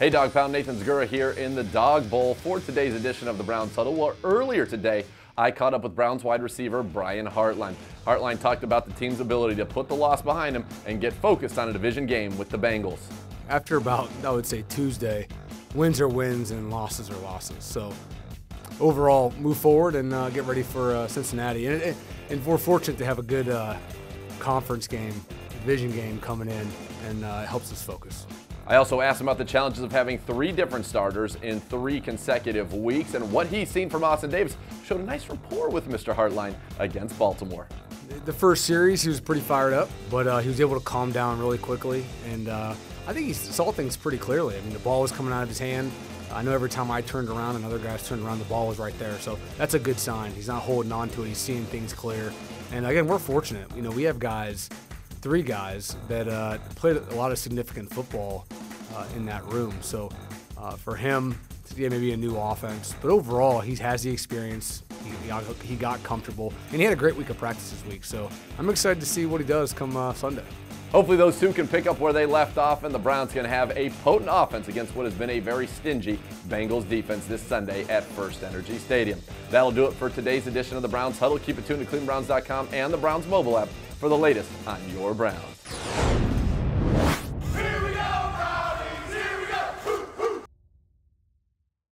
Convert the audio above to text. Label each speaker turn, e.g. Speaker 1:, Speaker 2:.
Speaker 1: Hey, Dog Pound, Nathan Zegura here in the Dog Bowl for today's edition of the Browns Huddle. Well, earlier today, I caught up with Browns wide receiver Brian Hartline. Hartline talked about the team's ability to put the loss behind him and get focused on a division game with the Bengals.
Speaker 2: After about, I would say, Tuesday, wins are wins and losses are losses. So overall, move forward and uh, get ready for uh, Cincinnati. And, and, we're fortunate to have a good uh, conference game, division game coming in, and uh, it helps us focus.
Speaker 1: I also asked him about the challenges of having three different starters in three consecutive weeks and what he's seen from Austin Davis. Showed a nice rapport with Mr. Hartline against Baltimore.
Speaker 2: The first series, he was pretty fired up, but uh, he was able to calm down really quickly. And uh, I think he saw things pretty clearly. I mean, the ball was coming out of his hand. I know every time I turned around and other guys turned around, the ball was right there. So that's a good sign. He's not holding on to it. He's seeing things clear. And again, we're fortunate. You know, we have guys, three guys that uh, played a lot of significant football uh, in that room. So uh, for him, yeah, maybe a new offense, but overall, he has the experience. He, he, got, comfortable, and he had a great week of practice this week. So I'm excited to see what he does come uh, Sunday.
Speaker 1: Hopefully, those two can pick up where they left off, and the Browns can have a potent offense against what has been a very stingy Bengals defense this Sunday at First Energy Stadium. That'll do it for today's edition of the Browns Huddle. Keep it tuned to ClevelandBrowns.com and the Browns mobile app for the latest on your Browns.